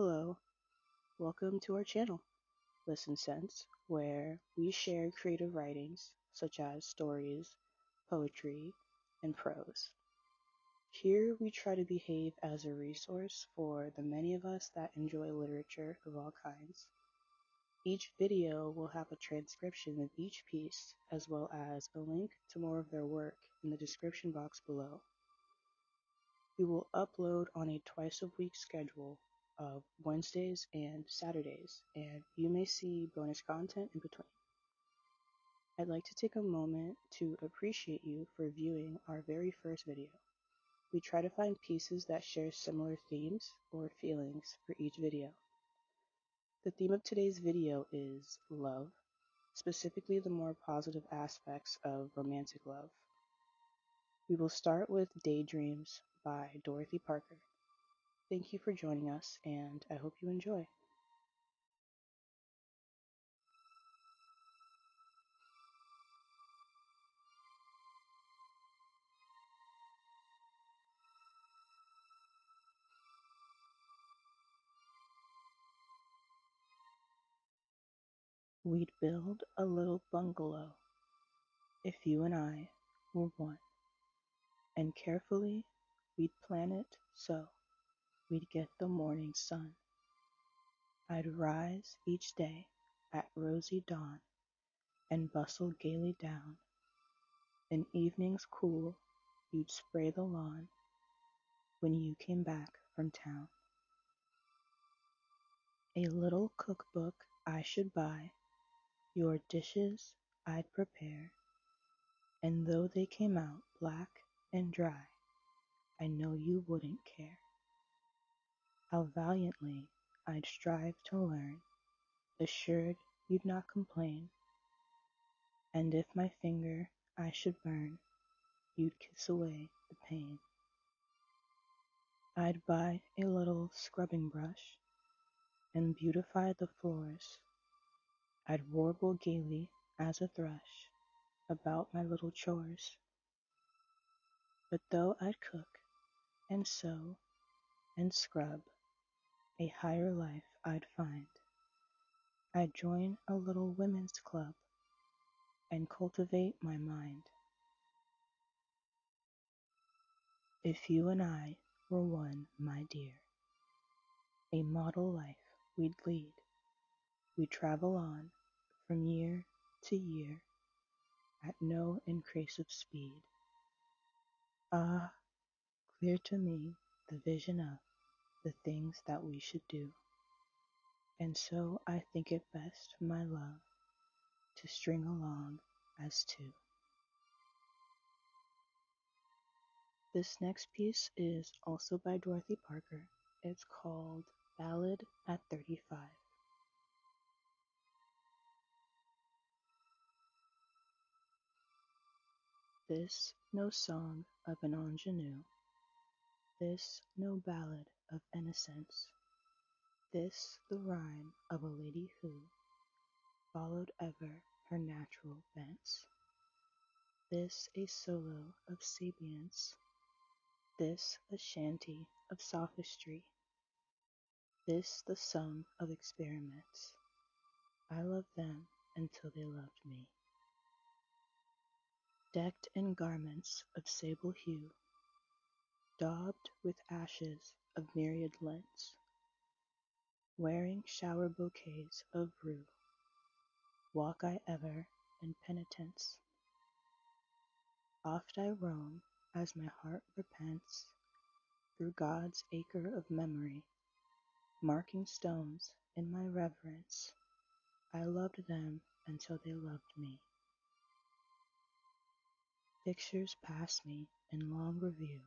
Hello, welcome to our channel, Listen Sense, where we share creative writings such as stories, poetry, and prose. Here we try to behave as a resource for the many of us that enjoy literature of all kinds. Each video will have a transcription of each piece as well as a link to more of their work in the description box below. We will upload on a twice a week schedule of Wednesdays and Saturdays, and you may see bonus content in between. I'd like to take a moment to appreciate you for viewing our very first video. We try to find pieces that share similar themes or feelings for each video. The theme of today's video is love, specifically the more positive aspects of romantic love. We will start with Daydreams by Dorothy Parker. Thank you for joining us, and I hope you enjoy. We'd build a little bungalow if you and I were one, and carefully we'd plan it so we'd get the morning sun. I'd rise each day at rosy dawn and bustle gaily down. In evenings cool, you'd spray the lawn when you came back from town. A little cookbook I should buy your dishes I'd prepare, and though they came out black and dry, I know you wouldn't care. How valiantly I'd strive to learn, assured you'd not complain, and if my finger I should burn, you'd kiss away the pain. I'd buy a little scrubbing brush and beautify the floors I'd warble gaily as a thrush about my little chores. But though I'd cook and sew and scrub, a higher life I'd find. I'd join a little women's club and cultivate my mind. If you and I were one, my dear, a model life we'd lead. We'd travel on from year to year at no increase of speed. Ah, clear to me the vision of the things that we should do. And so I think it best, my love, to string along as two. This next piece is also by Dorothy Parker. It's called Ballad at 35. This no song of an ingenue, this no ballad of innocence, this the rhyme of a lady who followed ever her natural bents, this a solo of sapience, this a shanty of sophistry, this the sum of experiments. I loved them until they loved me. Decked in garments of sable hue, daubed with ashes of myriad lents, wearing shower bouquets of rue, walk I ever in penitence. Oft I roam as my heart repents through God's acre of memory, marking stones in my reverence. I loved them until they loved me. Pictures pass me in long review,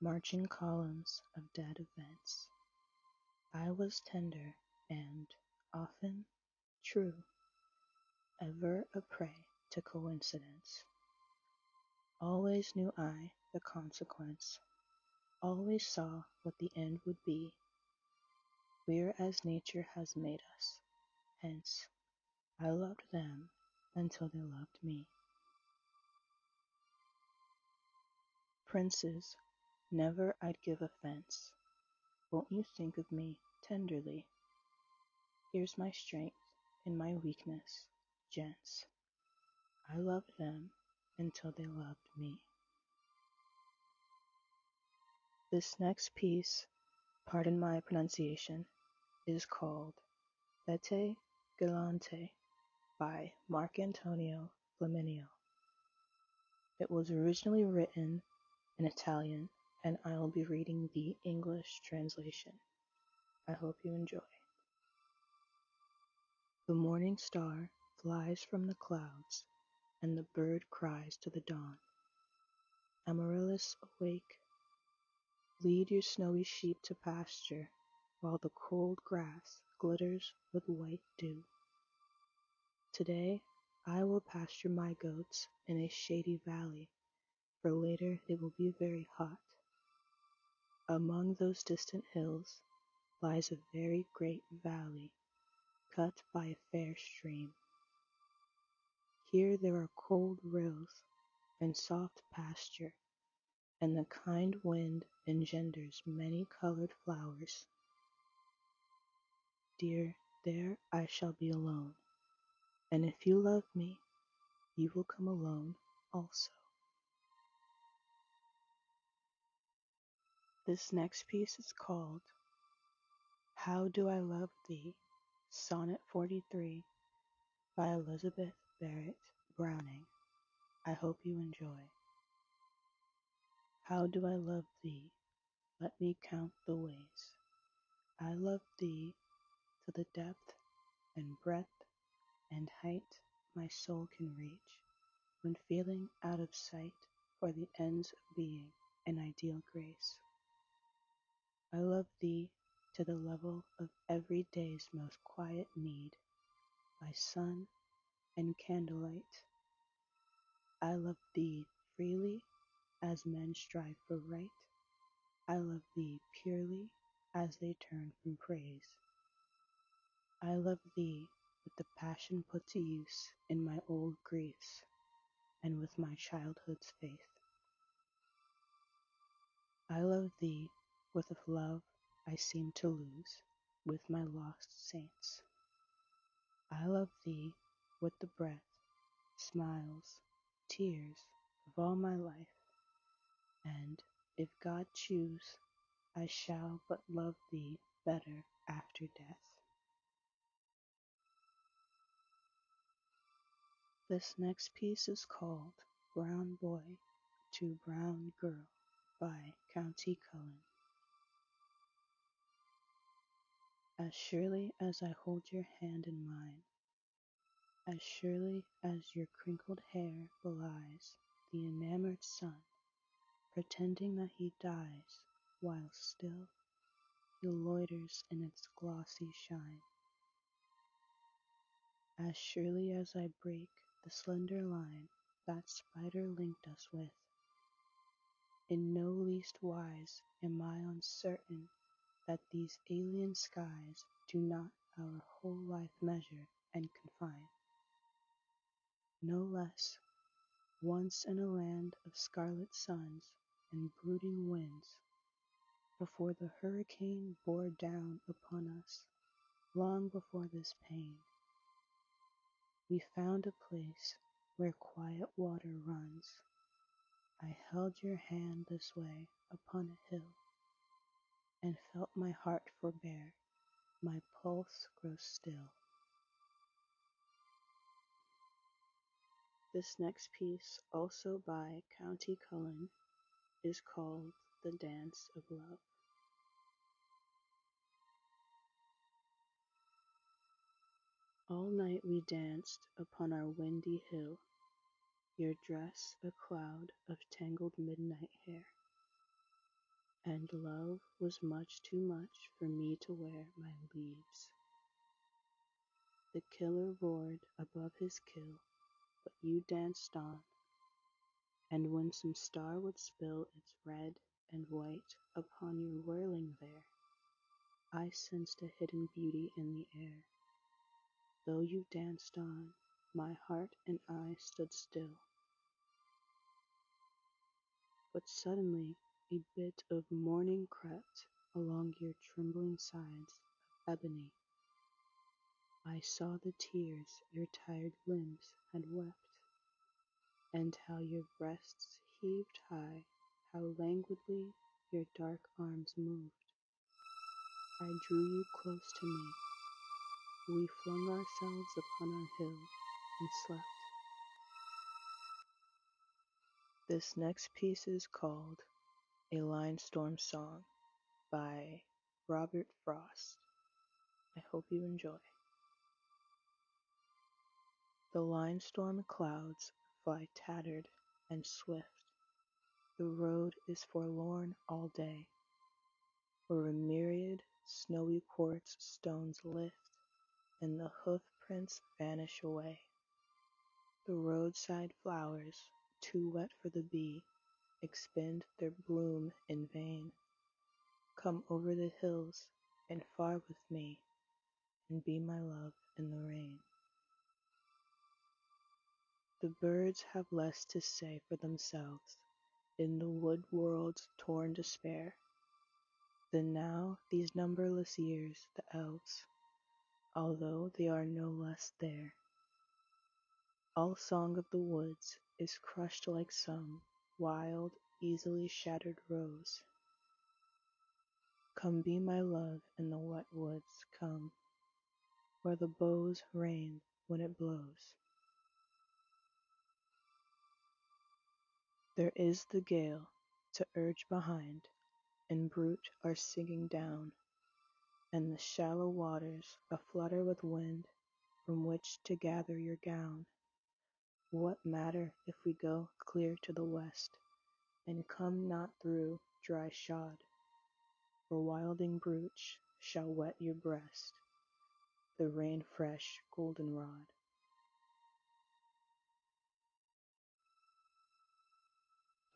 marching columns of dead events. I was tender and, often, true, ever a prey to coincidence. Always knew I the consequence, always saw what the end would be. We're as nature has made us, hence I loved them until they loved me. Princes, never I'd give offence. Won't you think of me tenderly. Here's my strength and my weakness, gents. I loved them until they loved me. This next piece, pardon my pronunciation, is called Fête Gallante by Marcantonio Flaminio. It was originally written in Italian, and I will be reading the English translation. I hope you enjoy. The morning star flies from the clouds, and the bird cries to the dawn. Amaryllis, awake! Lead your snowy sheep to pasture, while the cold grass glitters with white dew. Today I will pasture my goats in a shady valley, for later it will be very hot. Among those distant hills lies a very great valley, cut by a fair stream. Here there are cold rills and soft pasture, and the kind wind engenders many colored flowers. Dear, there I shall be alone, and if you love me, you will come alone also. This next piece is called How Do I Love Thee? Sonnet 43 by Elizabeth Barrett Browning. I hope you enjoy. How do I love thee? Let me count the ways. I love thee to the depth and breadth and height my soul can reach when feeling out of sight for the ends of being an ideal grace. I love thee to the level of every day's most quiet need by sun and candlelight. I love thee freely as men strive for right. I love thee purely as they turn from praise. I love thee with the passion put to use in my old griefs and with my childhood's faith. I love thee with a love I seem to lose with my lost saints. I love thee with the breath, smiles, tears of all my life, and if God choose, I shall but love thee better after death. This next piece is called Brown Boy to Brown Girl by Countee Cullen. As surely as I hold your hand in mine, as surely as your crinkled hair belies the enamored sun, pretending that he dies while still he loiters in its glossy shine. As surely as I break the slender line that spider linked us with, in no least wise am I uncertain that these alien skies do not our whole life measure and confine. No less, once in a land of scarlet suns and brooding winds, before the hurricane bore down upon us, long before this pain, we found a place where quiet water runs. I held your hand this way upon a hill, and felt my heart forbear, my pulse grow still. This next piece, also by Countee Cullen, is called The Dance of Love. All night we danced upon our windy hill, your dress a cloud of tangled midnight hair, and love was much too much for me to wear my leaves. The killer roared above his kill, but you danced on, and when some star would spill its red and white upon your whirling there, I sensed a hidden beauty in the air. Though you danced on, my heart and I stood still. But suddenly a bit of morning crept along your trembling sides of ebony. I saw the tears your tired limbs had wept, and how your breasts heaved high, how languidly your dark arms moved. I drew you close to me. We flung ourselves upon our hill and slept. This next piece is called A Line Storm Song by Robert Frost. I hope you enjoy. The line storm clouds fly tattered and swift. The road is forlorn all day, where a myriad snowy quartz stones lift and the hoof prints vanish away. The roadside flowers, too wet for the bee, expend their bloom in vain. Come over the hills and far with me, and be my love in the rain. The birds have less to say for themselves in the wood world's torn despair than now these numberless years the elves, although they are no less there. All song of the woods is crushed like some wild, easily shattered rose. Come be my love in the wet woods, come, where the boughs rain when it blows. There is the gale to urge behind, and brute are singing down, and the shallow waters a flutter with wind from which to gather your gown. What matter if we go clear to the west, and come not through dry shod? For wilding brooch shall wet your breast, the rain fresh goldenrod.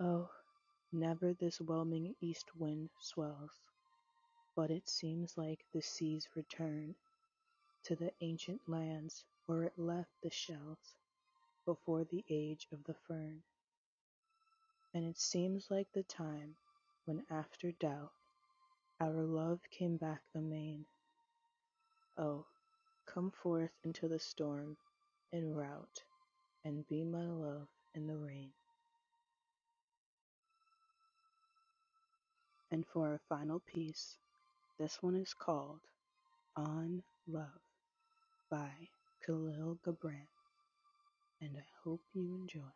Oh, never this whelming east wind swells, but it seems like the sea's return to the ancient lands where it left the shells before the age of the fern. And it seems like the time when after doubt our love came back amain. Oh, come forth into the storm and rout, and be my love in the rain. And for our final piece, this one is called On Love by Kahlil Gibran and I hope you enjoy.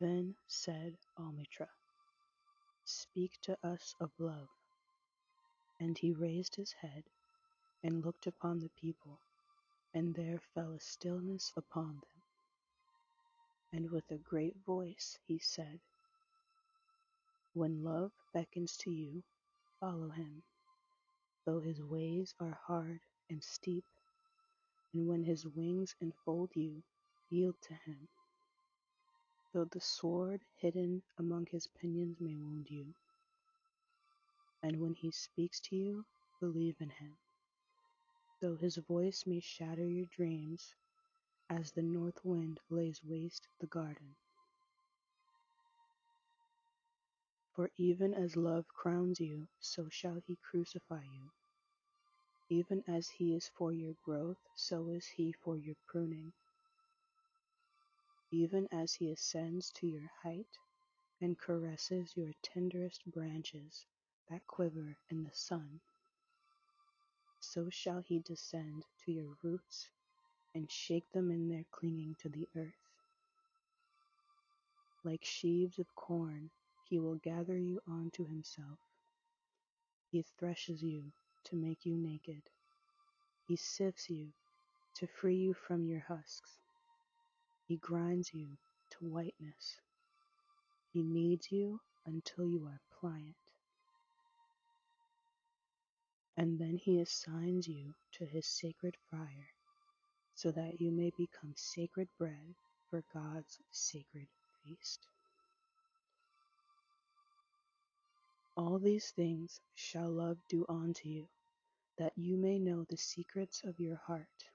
Then said Almitra, Speak to us of love. And he raised his head and looked upon the people, and there fell a stillness upon them. And with a great voice he said, When love beckons to you, follow him, though his ways are hard and steep and when his wings enfold you, yield to him. Though the sword hidden among his pinions may wound you, and when he speaks to you, believe in him. Though his voice may shatter your dreams, as the north wind lays waste the garden. For even as love crowns you, so shall he crucify you. Even as he is for your growth, so is he for your pruning. Even as he ascends to your height and caresses your tenderest branches that quiver in the sun, so shall he descend to your roots and shake them in their clinging to the earth. Like sheaves of corn, he will gather you onto himself. He threshes you to make you naked. He sifts you to free you from your husks. He grinds you to whiteness. He kneads you until you are pliant. And then he assigns you to his sacred fire so that you may become sacred bread for God's sacred feast. All these things shall love do unto you, that you may know the secrets of your heart,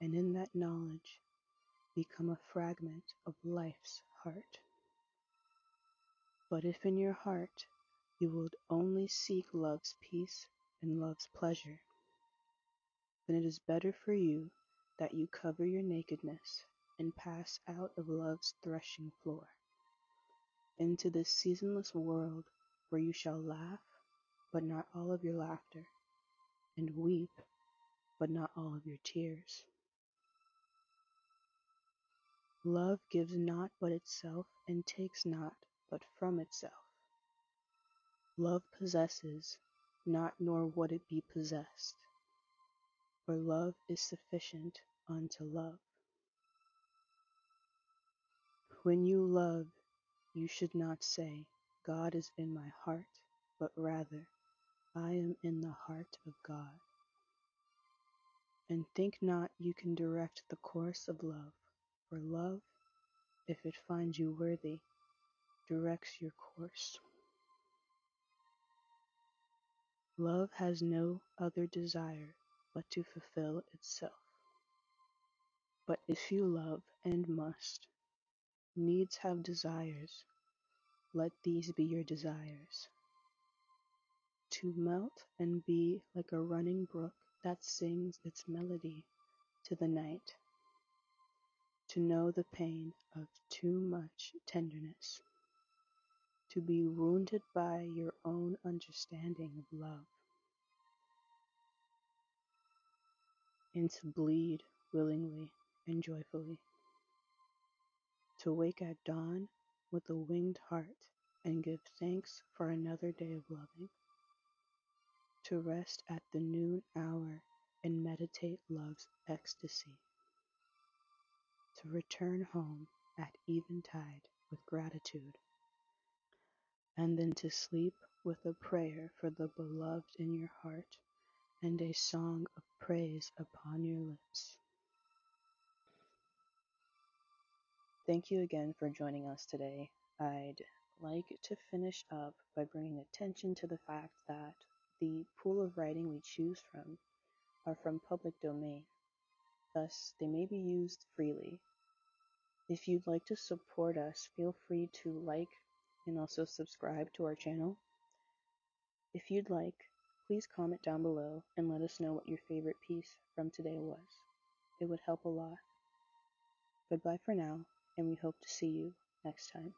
and in that knowledge become a fragment of life's heart. But if in your heart you will only seek love's peace and love's pleasure, then it is better for you that you cover your nakedness and pass out of love's threshing floor into this seasonless world where you shall laugh, but not all of your laughter, and weep, but not all of your tears. Love gives not but itself and takes not but from itself. Love possesses not nor would it be possessed, for love is sufficient unto love. When you love, you should not say, God is in my heart, but rather, I am in the heart of God. And think not you can direct the course of love, for love, if it finds you worthy, directs your course. Love has no other desire but to fulfill itself. But if you love and must needs have desires, let these be your desires. To melt and be like a running brook that sings its melody to the night. To know the pain of too much tenderness. To be wounded by your own understanding of love. And to bleed willingly and joyfully. To wake at dawn with a winged heart and give thanks for another day of loving. To rest at the noon hour and meditate love's ecstasy. To return home at eventide with gratitude. And then to sleep with a prayer for the beloved in your heart and a song of praise upon your lips. Thank you again for joining us today. I'd like to finish up by bringing attention to the fact that the pool of writing we choose from are from public domain, thus, they may be used freely. If you'd like to support us, feel free to like and also subscribe to our channel. If you'd like, please comment down below and let us know what your favorite piece from today was. It would help a lot. Goodbye for now, and we hope to see you next time.